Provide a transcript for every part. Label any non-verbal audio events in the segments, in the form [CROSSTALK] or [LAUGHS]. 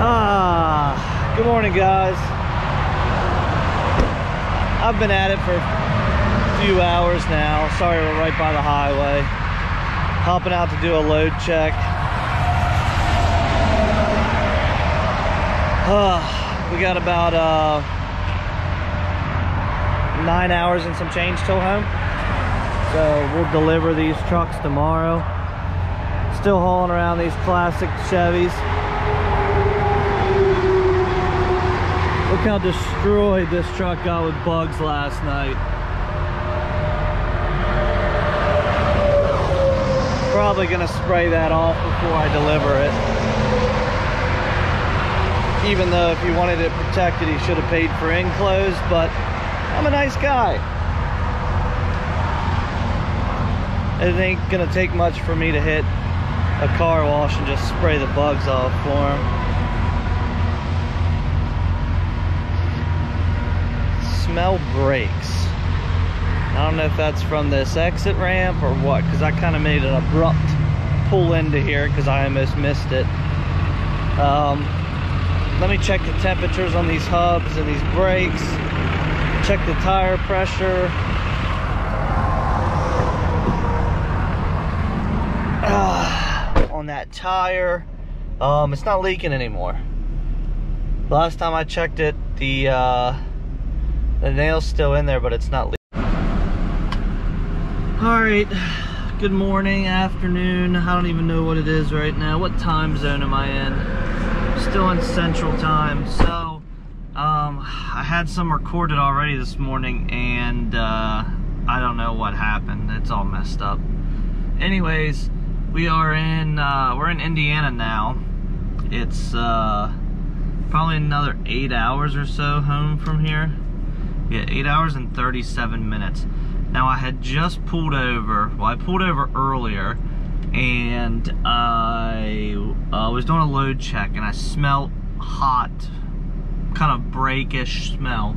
Ah, good morning, guys. I've been at it for a few hours now. Sorry, we're right by the highway. Hopping out to do a load check. Ah, we got about uh, nine hours and some change till home. So we'll deliver these trucks tomorrow. Still hauling around these classic Chevys. Look how destroyed this truck got with bugs last night. Probably gonna spray that off before I deliver it. Even though if he wanted it protected, he should have paid for enclosed, but I'm a nice guy. It ain't gonna take much for me to hit a car wash and just spray the bugs off for them. smell brakes. I don't know if that's from this exit ramp or what, because I kind of made an abrupt pull into here because I almost missed it. Um, let me check the temperatures on these hubs and these brakes. Check the tire pressure. Uh, on that tire. Um, it's not leaking anymore. Last time I checked it, the uh, the nail's still in there, but it's not leaking. All right, good morning, afternoon. I don't even know what it is right now. What time zone am I in? Still in central time. So, um, I had some recorded already this morning and uh, I don't know what happened. It's all messed up. Anyways, we are in, uh, we're in Indiana now. It's uh, probably another eight hours or so home from here. Yeah, 8 hours and 37 minutes. Now I had just pulled over, well I pulled over earlier and I uh, was doing a load check and I smelled hot, kind of brakish smell.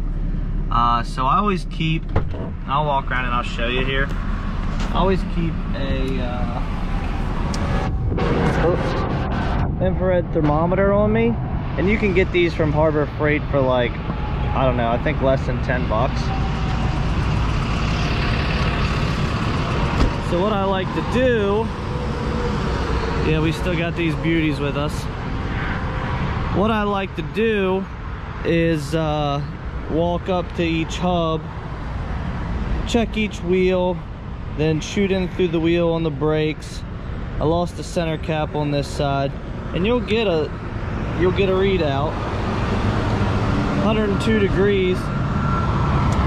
Uh, so I always keep, I'll walk around and I'll show you here. I always keep a uh, infrared thermometer on me and you can get these from Harbor Freight for like I don't know, I think less than 10 bucks. So what I like to do, yeah, we still got these beauties with us. What I like to do is uh, walk up to each hub, check each wheel, then shoot in through the wheel on the brakes. I lost the center cap on this side, and you'll get a you'll get a readout 102 degrees.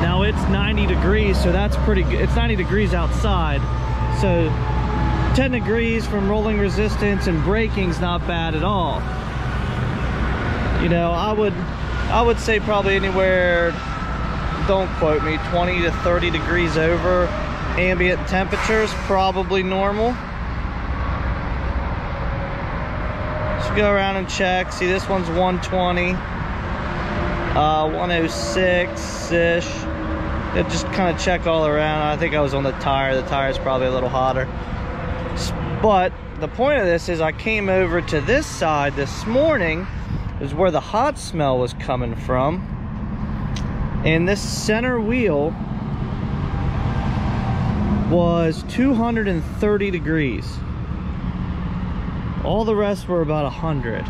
Now it's 90 degrees, so that's pretty good. It's 90 degrees outside. So 10 degrees from rolling resistance and braking's not bad at all. You know, I would I would say probably anywhere don't quote me 20 to 30 degrees over ambient temperatures probably normal go around and check see this one's 120 uh, 106-ish. Just kind of check all around. I think I was on the tire. The tire's probably a little hotter. But the point of this is I came over to this side this morning is where the hot smell was coming from. And this center wheel was 230 degrees. All the rest were about 100.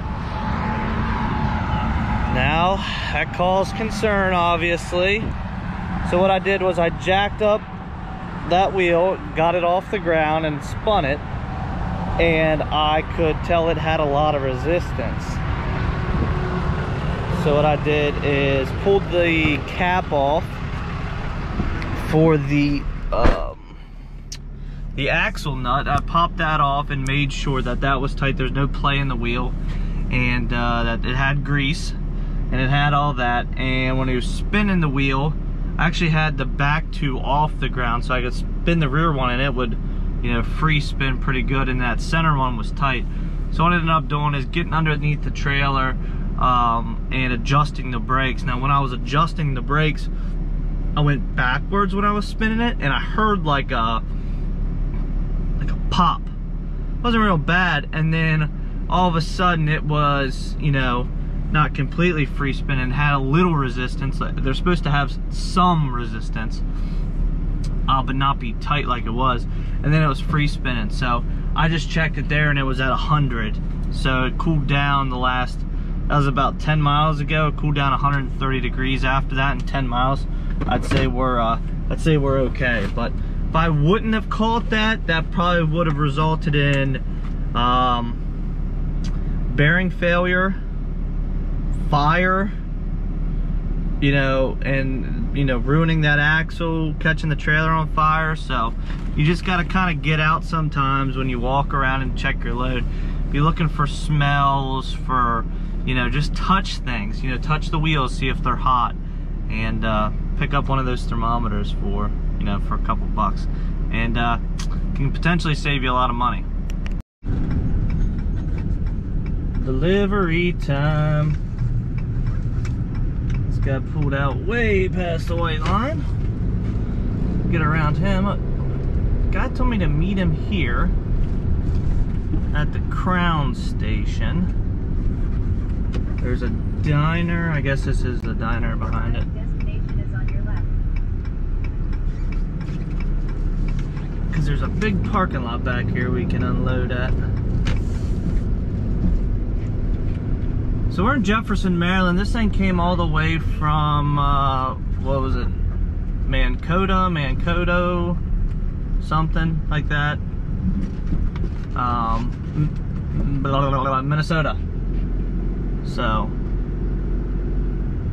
Now, that caused concern, obviously. So what I did was I jacked up that wheel, got it off the ground and spun it, and I could tell it had a lot of resistance. So what I did is pulled the cap off for the um, the axle nut. I popped that off and made sure that that was tight. There's no play in the wheel and uh, that it had grease and it had all that and when he was spinning the wheel I actually had the back two off the ground so I could spin the rear one and it would you know free spin pretty good and that center one was tight so what I ended up doing is getting underneath the trailer um, and adjusting the brakes now when I was adjusting the brakes I went backwards when I was spinning it and I heard like a like a pop wasn't real bad. And then all of a sudden it was, you know, not completely free spinning, had a little resistance. They're supposed to have some resistance, uh, but not be tight like it was. And then it was free spinning. So I just checked it there and it was at 100. So it cooled down the last, that was about 10 miles ago. It cooled down 130 degrees after that in 10 miles. I'd say we're, uh, I'd say we're okay. But if I wouldn't have caught that, that probably would have resulted in um, bearing failure, fire, you know, and, you know, ruining that axle, catching the trailer on fire. So you just got to kind of get out sometimes when you walk around and check your load. Be looking for smells, for, you know, just touch things, you know, touch the wheels, see if they're hot and uh, pick up one of those thermometers for, you know, for a couple bucks. And uh, can potentially save you a lot of money. Delivery time. This guy pulled out way past the white line. Get around him. Guy told me to meet him here at the Crown Station. There's a diner. I guess this is the diner behind it. Because there's a big parking lot back here we can unload at. So we're in Jefferson, Maryland. This thing came all the way from, uh, what was it? Mankota, Mankato, something like that. Um, blah, blah, blah, Minnesota. So,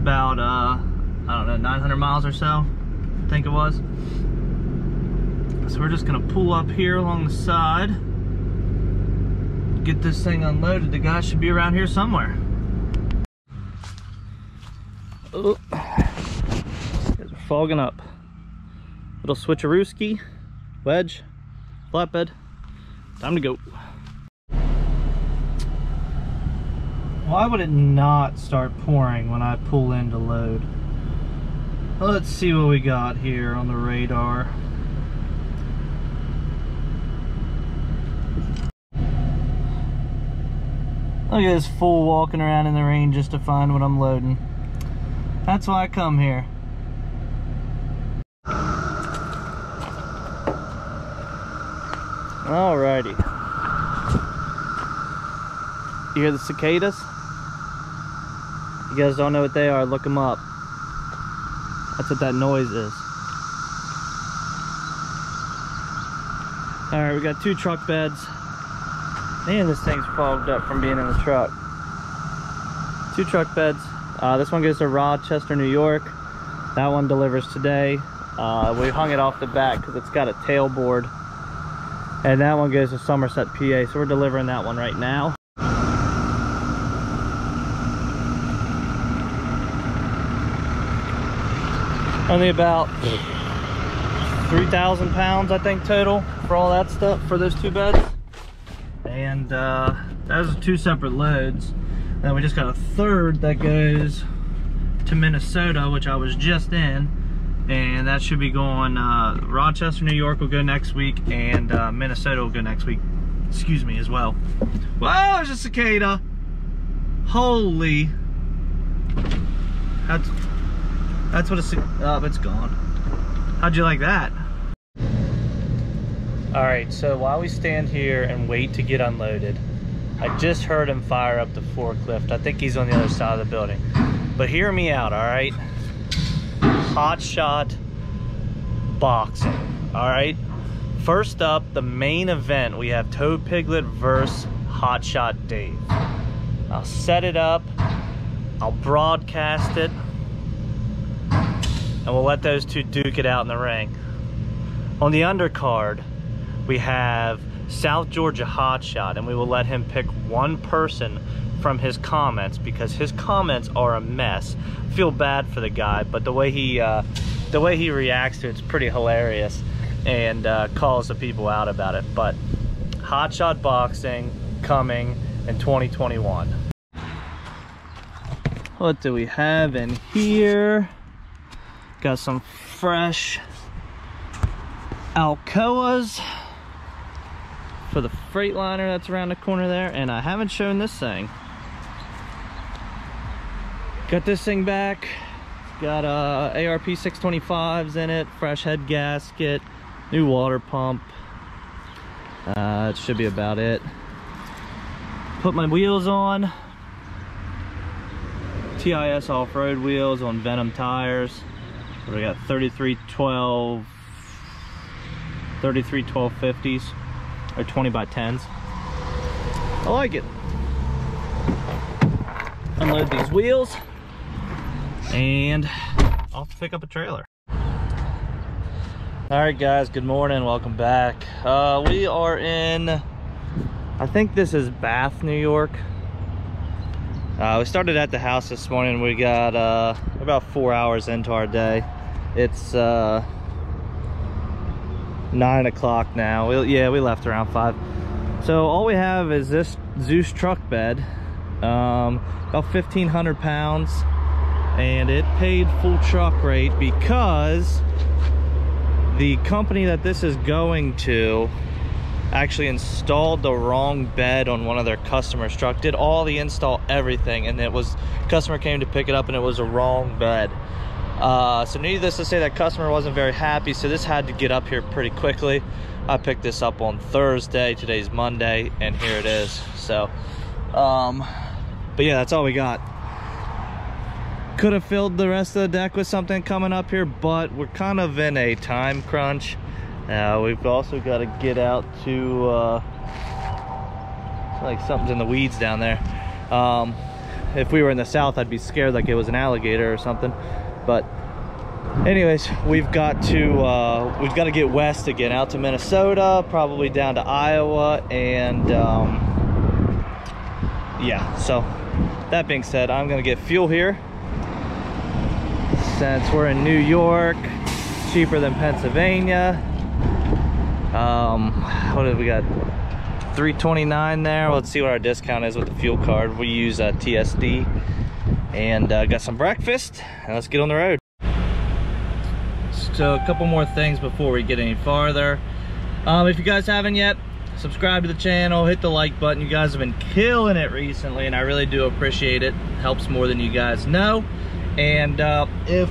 about, uh, I don't know, 900 miles or so, I think it was. So we're just gonna pull up here along the side, get this thing unloaded. The guy should be around here somewhere. Oh, guys are fogging up. Little switcherooski, wedge, flatbed. Time to go. Why would it not start pouring when I pull in to load? Let's see what we got here on the radar. Look at this fool walking around in the rain just to find what I'm loading. That's why I come here. Alrighty. You hear the cicadas? You guys don't know what they are, look them up. That's what that noise is. Alright, we got two truck beds. Man, this thing's fogged up from being in the truck. Two truck beds. Uh, this one goes to Rochester, New York. That one delivers today. Uh, we hung it off the back because it's got a tailboard. And that one goes to Somerset, PA. So we're delivering that one right now. Only about 3,000 pounds, I think, total for all that stuff for those two beds. And uh, those are two separate loads. Then we just got a third that goes to Minnesota, which I was just in. And that should be going, uh, Rochester, New York will go next week, and uh, Minnesota will go next week. Excuse me, as well. Wow, there's a cicada. Holy. That's, that's what a, oh, it's gone. How'd you like that? All right, so while we stand here and wait to get unloaded, I just heard him fire up the forklift. I think he's on the other side of the building. But hear me out, all right? Hot shot boxing, all right? First up, the main event, we have Toad Piglet versus Hot Shot Dave. I'll set it up, I'll broadcast it, and we'll let those two duke it out in the ring. On the undercard, we have South Georgia Hotshot, and we will let him pick one person from his comments because his comments are a mess. I feel bad for the guy, but the way he uh, the way he reacts to it's pretty hilarious and uh, calls the people out about it. But Hotshot Boxing coming in 2021. What do we have in here? Got some fresh Alcoas for the Freightliner that's around the corner there. And I haven't shown this thing. Got this thing back. Got uh, ARP 625s in it, fresh head gasket, new water pump. Uh, it should be about it. Put my wheels on. TIS off-road wheels on Venom tires. We got 3312 3312 50s or 20 by 10s. I like it. Unload these wheels and off to pick up a trailer. All right, guys, good morning. Welcome back. Uh, we are in, I think this is Bath, New York. Uh, we started at the house this morning. We got uh, about four hours into our day. It's uh, nine o'clock now. We, yeah, we left around five. So all we have is this Zeus truck bed, um, about 1,500 pounds, and it paid full truck rate because the company that this is going to actually installed the wrong bed on one of their customers truck did all the install everything and it was customer came to pick it up and it was a wrong bed uh, so needless to say that customer wasn't very happy so this had to get up here pretty quickly. I picked this up on thursday. Today's monday and here it is. So um but yeah that's all we got. Could have filled the rest of the deck with something coming up here but we're kind of in a time crunch. Uh, we've also got to get out to uh, like something's in the weeds down there. Um, if we were in the south I'd be scared like it was an alligator or something but anyways we've got to uh, we've got to get west again out to Minnesota probably down to Iowa and um, yeah so that being said I'm gonna get fuel here. Since we're in New York cheaper than Pennsylvania. Um what have we got? 329 there. Let's see what our discount is with the fuel card. We use a tsd and uh, got some breakfast and let's get on the road. So a couple more things before we get any farther. Um, if you guys haven't yet subscribe to the channel hit the like button. You guys have been killing it recently and i really do appreciate it. Helps more than you guys know. And uh, if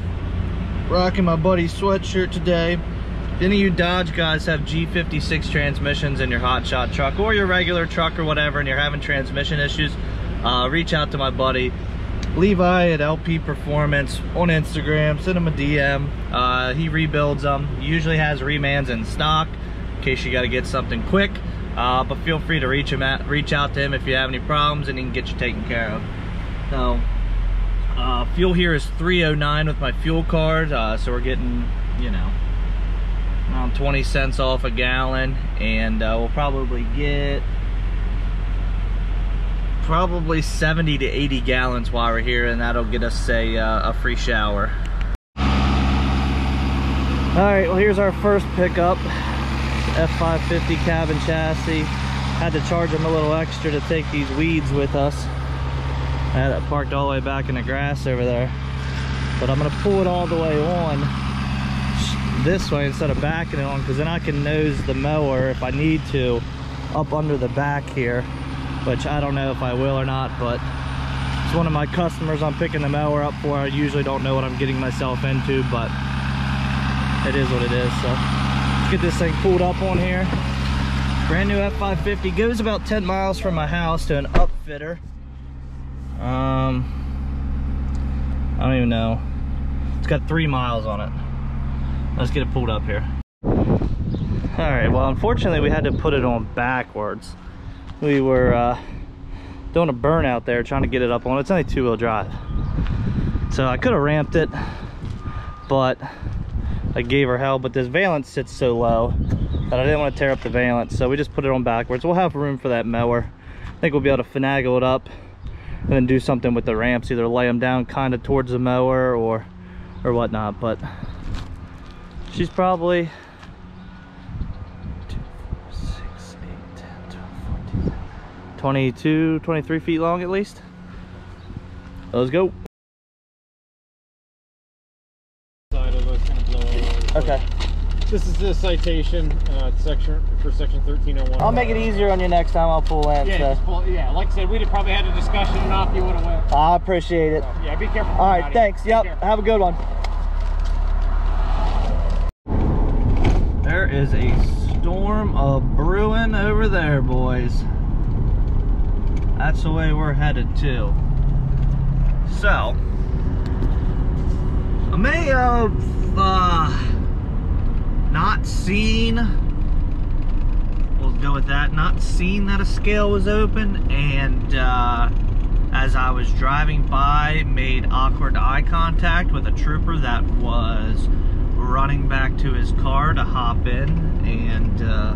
rocking my buddy's sweatshirt today any of you Dodge guys have G56 transmissions in your hotshot truck or your regular truck or whatever and you're having transmission issues, uh, reach out to my buddy Levi at LP Performance on Instagram. Send him a DM. Uh, he rebuilds them. He usually has remans in stock in case you got to get something quick. Uh, but feel free to reach him at, reach out to him if you have any problems and he can get you taken care of. So, uh, fuel here is 309 with my fuel card. Uh, so we're getting, you know, around 20 cents off a gallon and uh, we'll probably get probably 70 to 80 gallons while we're here and that'll get us a, uh, a free shower. All right well here's our first pickup. F550 cabin chassis. Had to charge them a little extra to take these weeds with us. I had it parked all the way back in the grass over there. But I'm gonna pull it all the way on this way instead of backing it on because then I can nose the mower if I need to up under the back here which I don't know if I will or not but it's one of my customers I'm picking the mower up for. I usually don't know what I'm getting myself into but it is what it is so. Let's get this thing pulled up on here. Brand new F550 goes about 10 miles from my house to an upfitter. Um I don't even know. It's got three miles on it. Let's get it pulled up here. All right well unfortunately we had to put it on backwards we were uh, doing a burnout there trying to get it up on. It's only two-wheel drive. So i could have ramped it but i gave her hell but this valence sits so low that i didn't want to tear up the valence so we just put it on backwards. We'll have room for that mower. I think we'll be able to finagle it up and then do something with the ramps either lay them down kind of towards the mower or or whatnot but She's probably 22, 23 feet long at least. Let's go. Okay. This is the citation, uh, section for section 1301. I'll make it easier on you next time I'll pull in. Yeah, so. pull- yeah. Like I said, we'd have probably had a discussion enough. You would have went. I appreciate it. So, yeah, be careful. All right, thanks. Yep, have a good one. There is a storm of brewing over there, boys. That's the way we're headed to. So, I may have uh, not seen, we'll go with that, not seen that a scale was open, and uh, as I was driving by, made awkward eye contact with a trooper that was running back to his car to hop in and uh,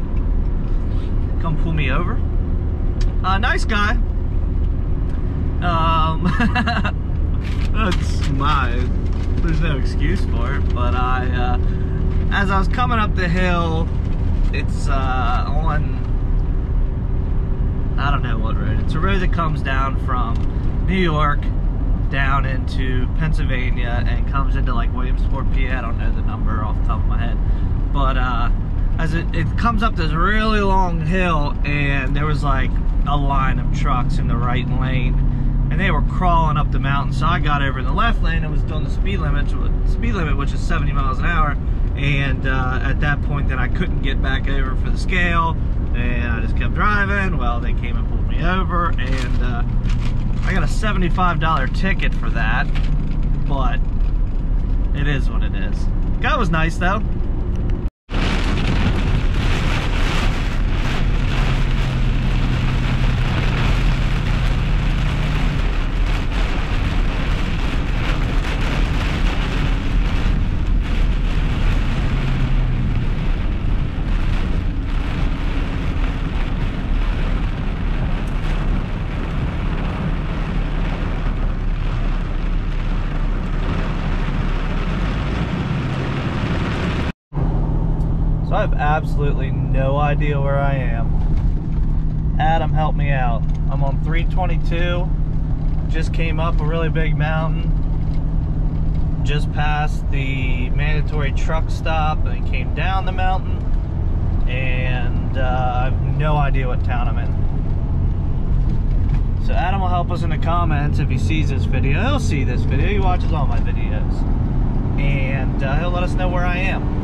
come pull me over. Uh, nice guy. Um, [LAUGHS] that's my. There's no excuse for it, but I, uh, as I was coming up the hill, it's uh, on I don't know what road. It's a road that comes down from New York down into Pennsylvania and comes into like Williamsport, PA. I don't know the number off the top of my head, but uh, as it, it comes up this really long hill, and there was like a line of trucks in the right lane, and they were crawling up the mountain. So I got over in the left lane and was doing the speed limit, speed limit, which is 70 miles an hour. And uh, at that point, then I couldn't get back over for the scale, and I just kept driving. Well, they came and pulled me over, and uh, I got a $75 ticket for that. But it is what it is. Guy was nice though. Absolutely no idea where I am. Adam, help me out. I'm on 322. Just came up a really big mountain. Just past the mandatory truck stop and came down the mountain. And uh, I have no idea what town I'm in. So Adam will help us in the comments if he sees this video. He'll see this video. He watches all my videos. And uh, he'll let us know where I am.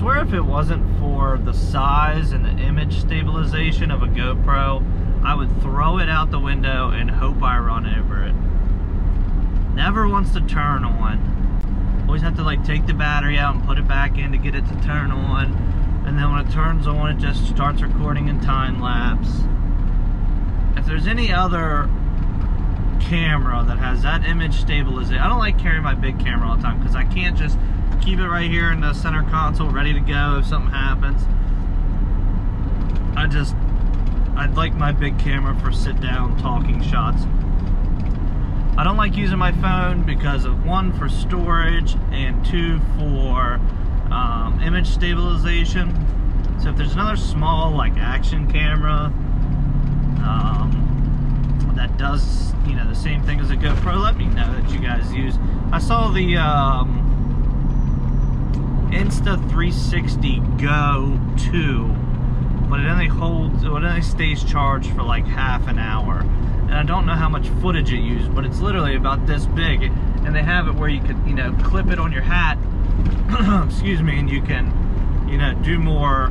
Swear if it wasn't for the size and the image stabilization of a GoPro, I would throw it out the window and hope I run over it. Never wants to turn on. Always have to like take the battery out and put it back in to get it to turn on. And then when it turns on, it just starts recording in time lapse. If there's any other camera that has that image stabilization, I don't like carrying my big camera all the time because I can't just keep it right here in the center console ready to go if something happens. I just, I'd like my big camera for sit down talking shots. I don't like using my phone because of one, for storage, and two, for um, image stabilization. So if there's another small, like, action camera um, that does, you know, the same thing as a GoPro, let me know that you guys use. I saw the, um, Insta360 Go 2, but it only holds, it only stays charged for like half an hour. And I don't know how much footage it used, but it's literally about this big. And they have it where you could, you know, clip it on your hat, [CLEARS THROAT] excuse me, and you can, you know, do more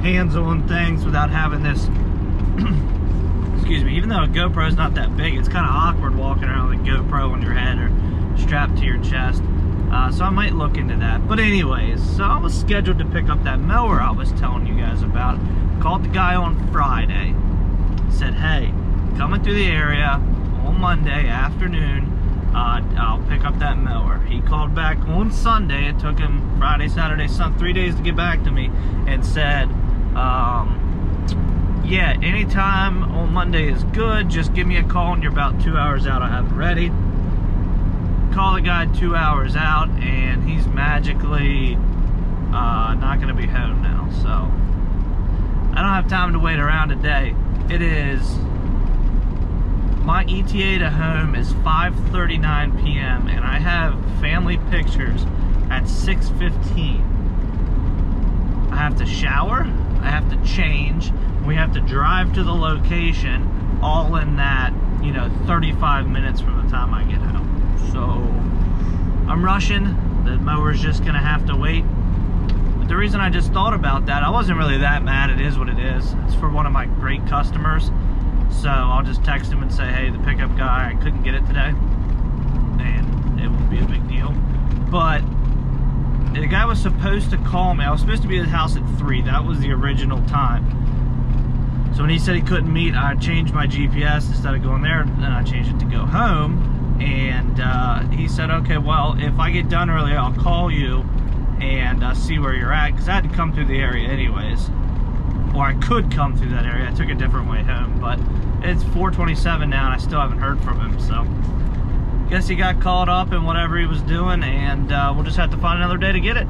hands-on things without having this, [CLEARS THROAT] excuse me, even though a GoPro is not that big, it's kind of awkward walking around with a GoPro on your head or strapped to your chest. Uh, so I might look into that. But anyways, so I was scheduled to pick up that mower I was telling you guys about. Called the guy on Friday. Said, hey, coming through the area on Monday afternoon. Uh, I'll pick up that mower. He called back on Sunday. It took him Friday, Saturday, Sunday, three days to get back to me and said, um, yeah, anytime on Monday is good. Just give me a call and you're about two hours out. I have it ready call the guy two hours out and he's magically uh, not going to be home now. So I don't have time to wait around today. It is my ETA to home is 5:39 p.m. and I have family pictures at 6.15. I have to shower, I have to change, we have to drive to the location, all in that, you know, 35 minutes from the time I get home. So I'm rushing. The mower's just gonna have to wait. But the reason I just thought about that, I wasn't really that mad. It is what it is. It's for one of my great customers. So I'll just text him and say, hey, the pickup guy, I couldn't get it today. And it won't be a big deal. But the guy was supposed to call me. I was supposed to be at his house at 3. That was the original time. So when he said he couldn't meet, I changed my GPS instead of going there, and I changed it to go home. And uh, he said, okay, well, if I get done early, I'll call you and uh, see where you're at, because I had to come through the area anyways. Or I could come through that area. I took a different way home, but it's 427 now, and I still haven't heard from him, so guess he got caught up in whatever he was doing, and uh, we'll just have to find another day to get it.